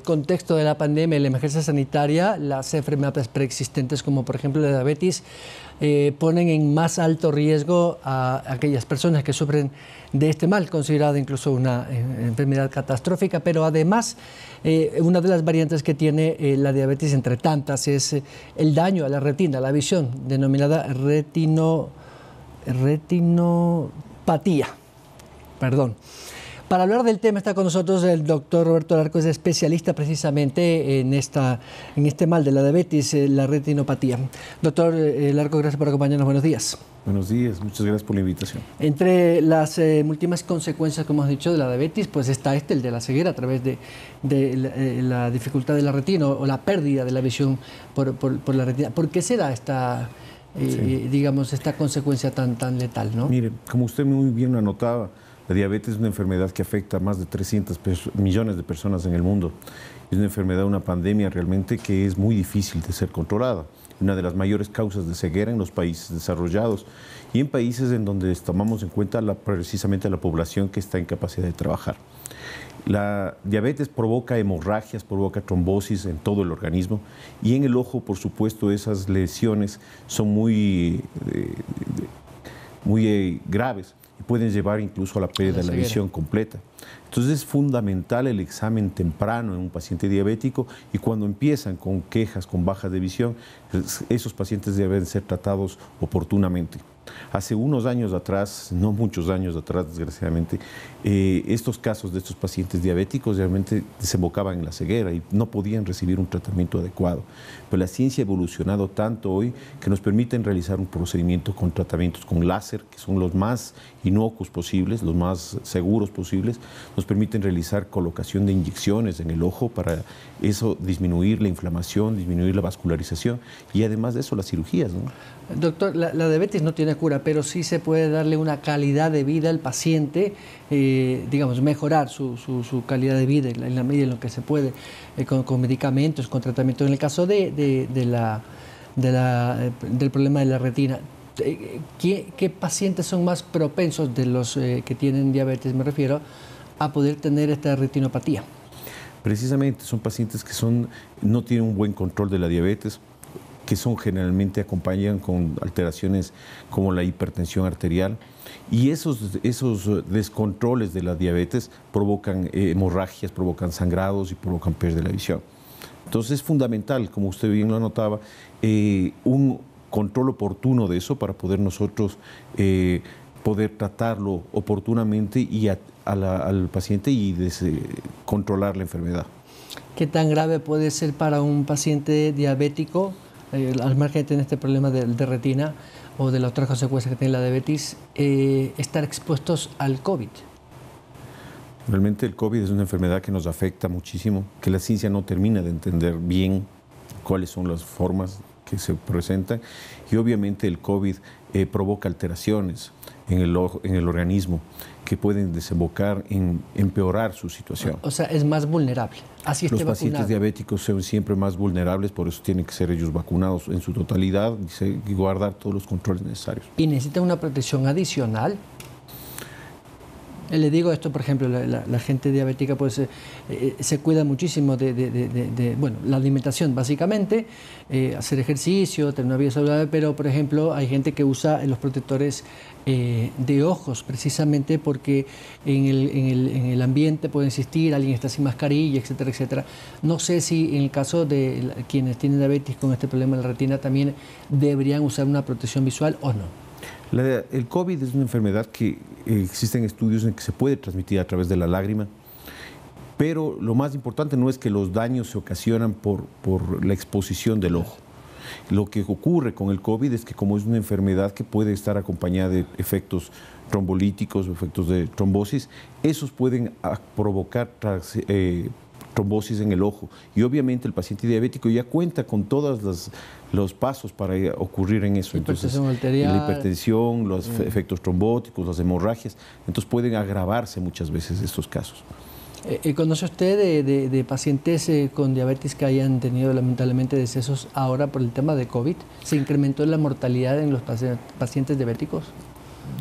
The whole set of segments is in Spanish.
eh, contexto de la pandemia y la emergencia sanitaria, las enfermedades preexistentes como por ejemplo la diabetes eh, ponen en más alto riesgo a aquellas personas que sufren de este mal, considerada incluso una eh, enfermedad catastrófica, pero además una de las variantes que tiene la diabetes entre tantas es el daño a la retina, a la visión, denominada retino, retinopatía. Perdón. Para hablar del tema está con nosotros el doctor Roberto Larco, es especialista precisamente en, esta, en este mal de la diabetes, eh, la retinopatía. Doctor eh, Larco, gracias por acompañarnos. Buenos días. Buenos días, muchas gracias por la invitación. Entre las eh, últimas consecuencias, como hemos dicho, de la diabetes, pues está este, el de la ceguera a través de, la, dificultad de la retina o, la pérdida de la visión por, la retina. ¿Por qué se da esta, digamos, esta consecuencia tan, tan letal? ¿no? Mire, como usted muy bien lo anotaba, la diabetes es una enfermedad que afecta a más de 300 millones de personas en el mundo. Es una enfermedad, una pandemia realmente que es muy difícil de ser controlada. Una de las mayores causas de ceguera en los países desarrollados y en países en donde tomamos en cuenta precisamente la población que está en capacidad de trabajar. La diabetes provoca hemorragias, provoca trombosis en todo el organismo y en el ojo, por supuesto, esas lesiones son muy, eh, muy eh, graves pueden llevar incluso a la pérdida de la visión completa. Entonces es fundamental el examen temprano en un paciente diabético y cuando empiezan con quejas, con bajas de visión, esos pacientes deben ser tratados oportunamente. Hace unos años atrás, no muchos años atrás, desgraciadamente, eh, estos casos de estos pacientes diabéticos realmente desembocaban en la ceguera y no podían recibir un tratamiento adecuado. Pero la ciencia ha evolucionado tanto hoy que nos permiten realizar un procedimiento con tratamientos con láser, que son los más inocuos posibles, los más seguros posibles. Nos permiten realizar colocación de inyecciones en el ojo para eso disminuir la inflamación, disminuir la vascularización y además de eso las cirugías. Doctor, la, diabetes no tiene cura, pero sí se puede darle una calidad de vida al paciente, eh, digamos, mejorar su, calidad de vida en la medida en lo que se puede, eh, con, medicamentos, con tratamiento. En el caso de, la, eh, del problema de la retina, ¿qué, pacientes son más propensos de los que tienen diabetes, me refiero, a poder tener esta retinopatía? Precisamente son pacientes que son, no tienen un buen control de la diabetes, que son generalmente acompañan con alteraciones como la hipertensión arterial y esos, esos descontroles de la diabetes provocan eh, hemorragias, provocan sangrados y provocan pérdida de la visión. Entonces es fundamental, como usted bien lo anotaba, eh, un control oportuno de eso para poder nosotros eh, poder tratarlo oportunamente y al paciente y controlar la enfermedad. ¿Qué tan grave puede ser para un paciente diabético eh, al margen de tener este problema de, retina o de las otras consecuencias que tiene la diabetes, eh, estar expuestos al COVID. Realmente el COVID es una enfermedad que nos afecta muchísimo, que la ciencia no termina de entender bien cuáles son las formas que se presentan y obviamente el COVID eh, provoca alteraciones en el, en el organismo que pueden desembocar en empeorar su situación. O sea, es más vulnerable. Así Los pacientes diabéticos son siempre más vulnerables, por eso tienen que ser ellos vacunados en su totalidad y guardar todos los controles necesarios. ¿Y necesitan una protección adicional? Le digo esto, por ejemplo, la, gente diabética pues eh, eh, se cuida muchísimo de, bueno, la alimentación básicamente, eh, hacer ejercicio, tener una vida saludable, pero por ejemplo hay gente que usa los protectores de ojos precisamente porque en el, en, el, en el, ambiente puede existir, alguien está sin mascarilla, etcétera, etcétera. No sé si en el caso de quienes tienen diabetes con este problema de la retina también deberían usar una protección visual o no el COVID es una enfermedad que eh, existen estudios en que se puede transmitir a través de la lágrima, pero lo más importante no es que los daños se ocasionan por, por la exposición del ojo. Lo que ocurre con el COVID es que como es una enfermedad que puede estar acompañada de efectos trombolíticos efectos de trombosis, esos pueden provocar eh, trombosis en el ojo. Y obviamente el paciente diabético ya cuenta con todos los, pasos para ocurrir en eso. Entonces, la hipertensión, los efectos trombóticos, las hemorragias. Entonces pueden agravarse muchas veces estos casos. Eh, eh, ¿Conoce usted de, pacientes eh, con diabetes que hayan tenido lamentablemente decesos ahora por el tema de COVID? ¿Se incrementó la mortalidad en los pacientes diabéticos?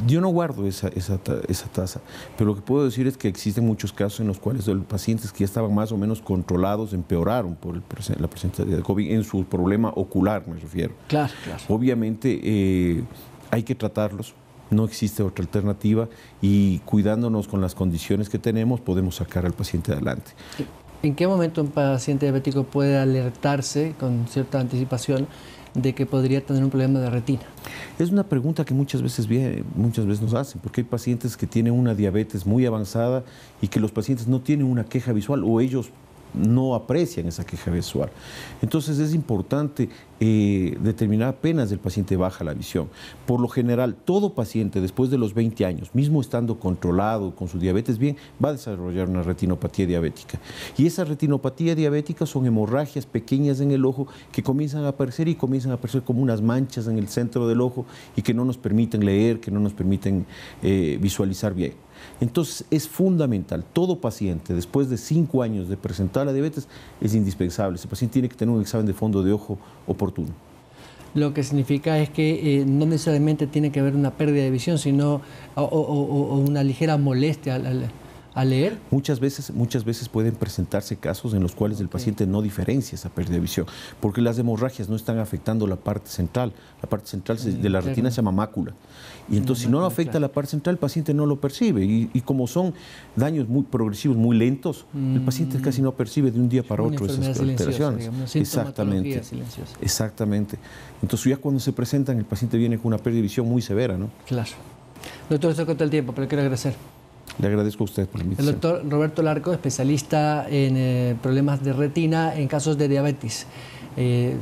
Yo no guardo esa, esa, esa, tasa, pero lo que puedo decir es que existen muchos casos en los cuales los pacientes que ya estaban más o menos controlados empeoraron por el, la presencia de COVID en su problema ocular, me refiero. Claro, claro. Obviamente eh, hay que tratarlos, no existe otra alternativa y cuidándonos con las condiciones que tenemos podemos sacar al paciente adelante. ¿En qué momento un paciente diabético puede alertarse con cierta anticipación de que podría tener un problema de retina? Es una pregunta que muchas veces, muchas veces nos hacen, porque hay pacientes que tienen una diabetes muy avanzada y que los pacientes no tienen una queja visual o ellos no aprecian esa queja visual. Entonces es importante eh, determinar apenas el paciente baja la visión. Por lo general, todo paciente después de los 20 años, mismo estando controlado con su diabetes bien, va a desarrollar una retinopatía diabética. Y esa retinopatía diabética son hemorragias pequeñas en el ojo que comienzan a aparecer y comienzan a aparecer como unas manchas en el centro del ojo y que no nos permiten leer, que no nos permiten eh, visualizar bien. Entonces es fundamental, todo paciente después de cinco años de presentar la diabetes es indispensable, ese paciente tiene que tener un examen de fondo de ojo oportuno. Lo que significa es que eh, no necesariamente tiene que haber una pérdida de visión, sino o, una ligera molestia al, a leer? Muchas veces, muchas veces pueden presentarse casos en los cuales el paciente no diferencia esa pérdida de visión, porque las hemorragias no están afectando la parte central. La parte central de la retina se llama mácula. Y entonces, si no afecta la parte central, el paciente no lo percibe. Y, como son daños muy progresivos, muy lentos, el paciente mm. casi no percibe de un día para otro esas alteraciones. Exactamente. Exactamente. Entonces, ya cuando se presentan, el paciente viene con una pérdida de visión muy severa, ¿no? Claro. Doctor, esto corta el tiempo, pero quiero agradecer. Le agradezco a usted por. El doctor Roberto Larco, especialista en eh, problemas de retina en casos de diabetes. Eh,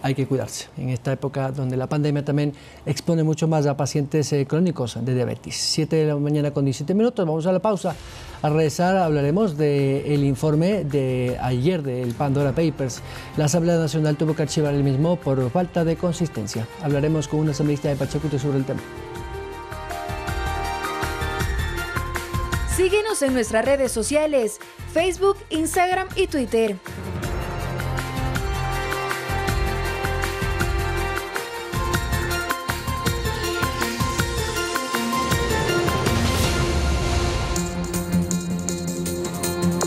hay que cuidarse en esta época donde la pandemia también expone mucho más a pacientes eh, crónicos de diabetes. 7 de la mañana con 17 minutos, vamos a la pausa. A regresar hablaremos del informe de ayer del Pandora Papers. La Asamblea Nacional tuvo que archivar el mismo por falta de consistencia. Hablaremos con un asambleísta de Pachacute sobre el tema. Síguenos en nuestras redes sociales, Facebook, Instagram y Twitter.